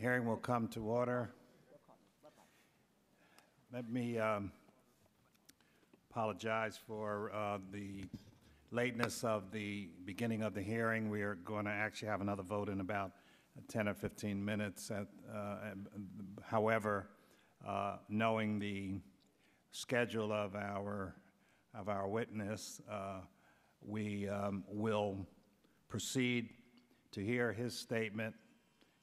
Hearing will come to order. Let me um, apologize for uh, the lateness of the beginning of the hearing. We are going to actually have another vote in about 10 or 15 minutes. At, uh, however, uh, knowing the schedule of our of our witness, uh, we um, will proceed to hear his statement,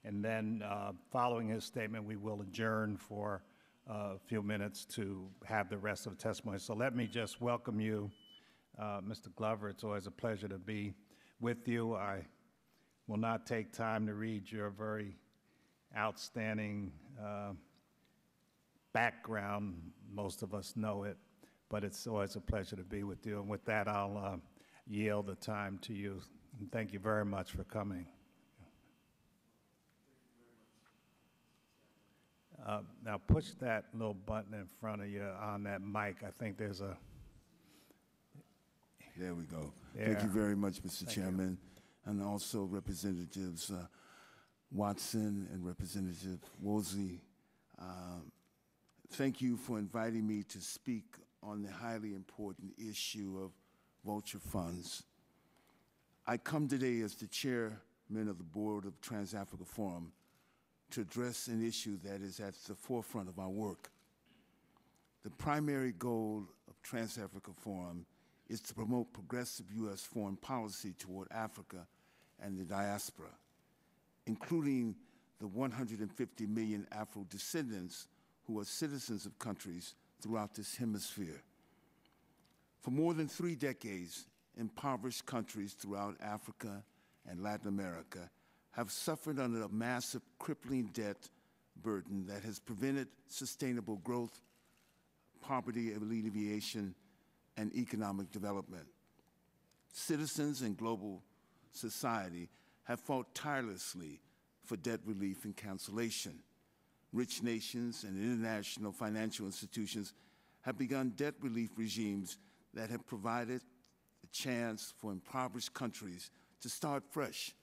and then uh, following his statement, we will adjourn for uh, a few minutes to have the rest of the testimony. So let me just welcome you, uh, Mr. Glover. It's always a pleasure to be with you. I will not take time to read your very outstanding uh, background. Most of us know it, but it's always a pleasure to be with you. And with that, I'll uh, yield the time to you. And thank you very much for coming. Uh, now push that little button in front of you on that mic. I think there's a. There we go. Thank you very much, Mr. Thank Chairman, you. and also Representatives uh, Watson and Representative Woolsey. Um, thank you for inviting me to speak on the highly important issue of vulture funds. I come today as the chairman of the board of Trans-Africa Forum to address an issue that is at the forefront of our work. The primary goal of Trans-Africa Forum is to promote progressive U.S. foreign policy toward Africa and the diaspora, including the 150 million Afro-descendants who are citizens of countries throughout this hemisphere. For more than three decades, impoverished countries throughout Africa and Latin America have suffered under a massive, crippling debt burden that has prevented sustainable growth, poverty alleviation, and economic development. Citizens and global society have fought tirelessly for debt relief and cancellation. Rich nations and international financial institutions have begun debt relief regimes that have provided a chance for impoverished countries to start fresh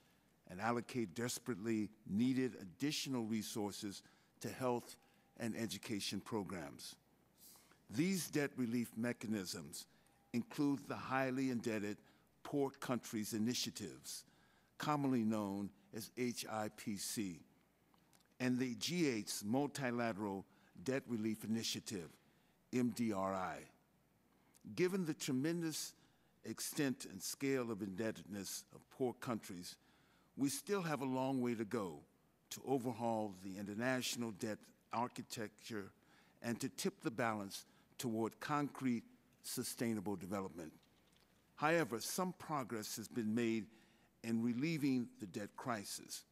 and allocate desperately needed additional resources to health and education programs. These debt relief mechanisms include the highly indebted Poor Countries Initiatives, commonly known as HIPC, and the G8's Multilateral Debt Relief Initiative, MDRI. Given the tremendous extent and scale of indebtedness of poor countries, we still have a long way to go to overhaul the international debt architecture and to tip the balance toward concrete, sustainable development. However, some progress has been made in relieving the debt crisis.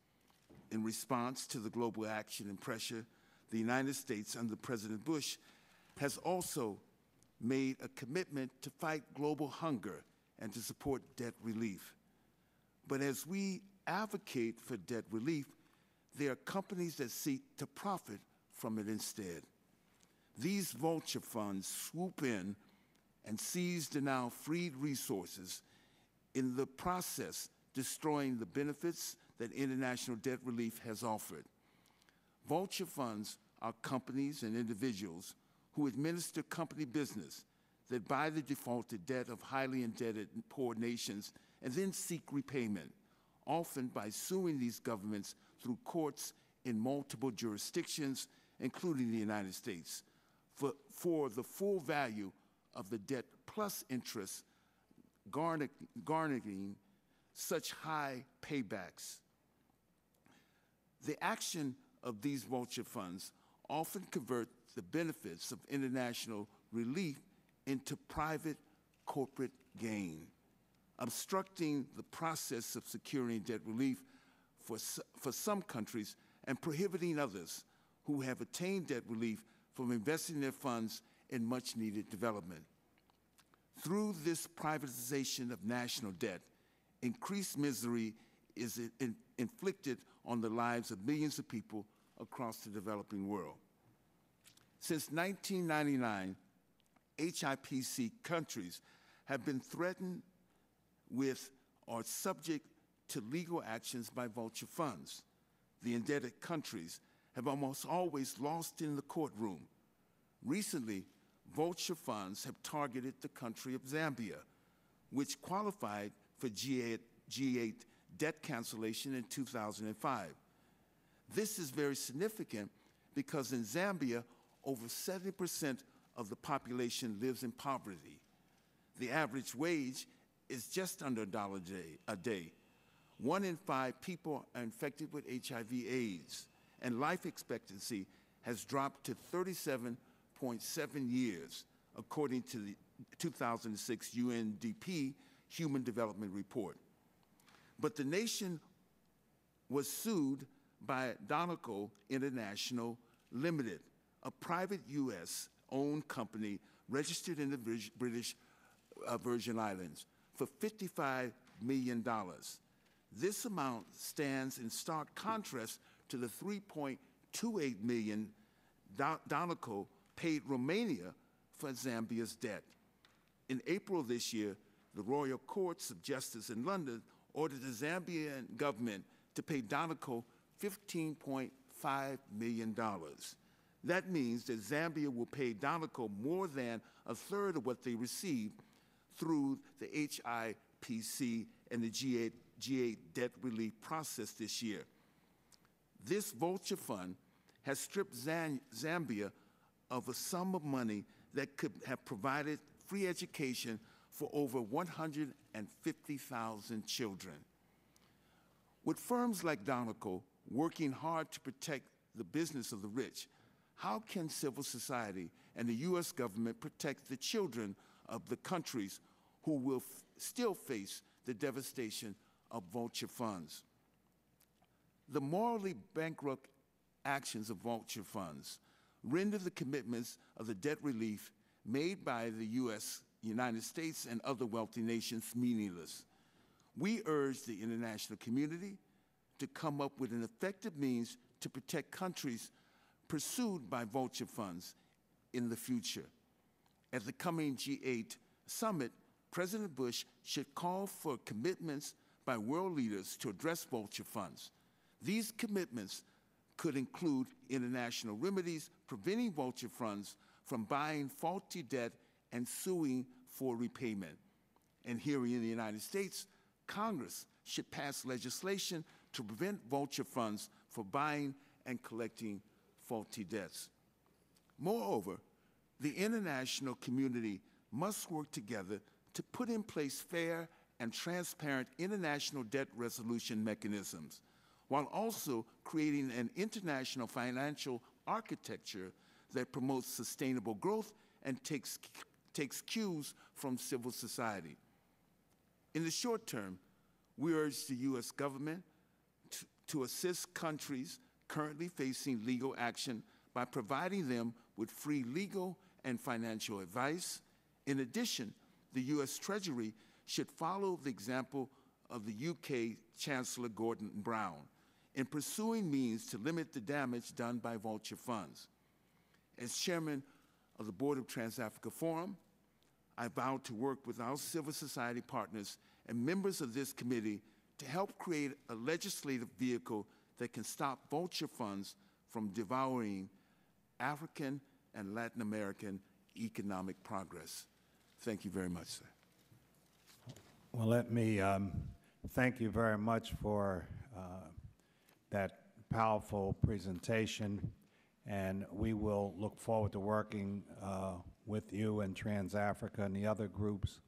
In response to the global action and pressure, the United States under President Bush has also made a commitment to fight global hunger and to support debt relief. But as we advocate for debt relief, there are companies that seek to profit from it instead. These vulture funds swoop in and seize the now freed resources, in the process destroying the benefits that international debt relief has offered. Vulture funds are companies and individuals who administer company business that buy the defaulted debt of highly indebted poor nations and then seek repayment, often by suing these governments through courts in multiple jurisdictions, including the United States, for, for the full value of the debt plus interest, garnering such high paybacks. The action of these vulture funds often convert the benefits of international relief into private corporate gain, obstructing the process of securing debt relief for, for some countries and prohibiting others who have attained debt relief from investing their funds in much needed development. Through this privatization of national debt, increased misery is in, inflicted on the lives of millions of people across the developing world. Since 1999, HIPC countries have been threatened with or subject to legal actions by vulture funds. the indebted countries have almost always lost in the courtroom. Recently, vulture funds have targeted the country of Zambia, which qualified for G8, G8 debt cancellation in 2005. This is very significant because in Zambia, over 70% of the population lives in poverty. The average wage is just under a dollar a day. One in five people are infected with HIV AIDS, and life expectancy has dropped to 37.7 years, according to the 2006 UNDP Human Development Report. But the nation was sued by Donegal International Limited, a private U.S. owned company registered in the British uh, Virgin Islands, for $55 million. This amount stands in stark contrast to the 3.28 million Do- Donegal paid Romania for Zambia's debt. In April this year, the Royal Courts of Justice in London ordered the Zambian government to pay Donegal $15.5 million. That means that Zambia will pay Donegal more than a third of what they received through the HIPC and the G8, G8 debt relief process this year. This vulture fund has stripped Zan- Zambia of a sum of money that could have provided free education for over 150,000 children. With firms like Donegal working hard to protect the business of the rich, how can civil society and the U.S. government protect the children of the countries who will still face the devastation of vulture funds? The morally bankrupt actions of vulture funds render the commitments of the debt relief made by the U.S., United States, and other wealthy nations meaningless. We urge the international community to come up with an effective means to protect countries pursued by vulture funds in the future. At the coming G8 summit, President Bush should call for commitments by world leaders to address vulture funds. These commitments could include international remedies preventing vulture funds from buying faulty debt and suing for repayment. And here in the United States, Congress should pass legislation to prevent vulture funds from buying and collecting faulty debts. Moreover, the international community must work together to put in place fair and transparent international debt resolution mechanisms, while also creating an international financial architecture that promotes sustainable growth and takes, takes cues from civil society. In the short term, we urge the U.S. government to, to assist countries currently facing legal action by providing them with free legal and financial advice. In addition, the U.S. Treasury should follow the example of the UK Chancellor Gordon Brown in pursuing means to limit the damage done by vulture funds. As chairman of the Board of Trans-Africa Forum, I vow to work with our civil society partners and members of this committee to help create a legislative vehicle that can stop vulture funds from devouring African and Latin American economic progress. Thank you very much, sir. Well, let me um, thank you very much for uh, that powerful presentation, and we will look forward to working uh, with you and Trans-Africa and the other groups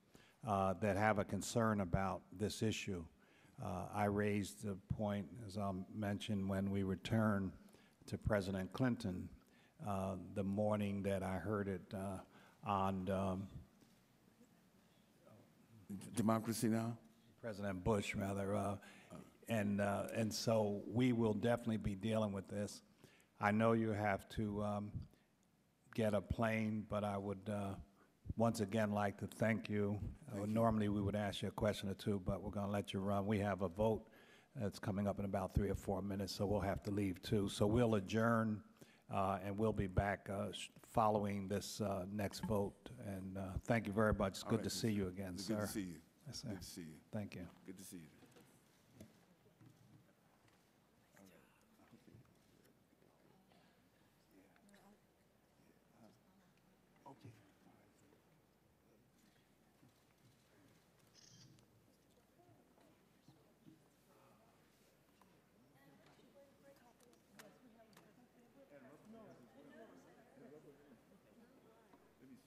uh, that have a concern about this issue. Uh, I raised the point, as I mentioned, when we returned to President Clinton uh, the morning that I heard it uh, on um, Democracy Now? President Bush, rather. Uh, and, uh, and so we will definitely be dealing with this. I know you have to um, get a plane, but I would uh, once again like to thank you. Uh, Normally, we would ask you a question or two, but we're going to let you run. We have a vote that's coming up in about three or four minutes, so we'll have to leave too. So we'll adjourn, and we'll be back uh, following this uh, next vote. And uh, thank you very much. It's good right, to see you again, Good sir. to see you. Yes, sir. Good to see you. Thank you. Good to see you.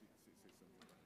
c'est, c'est, c'est,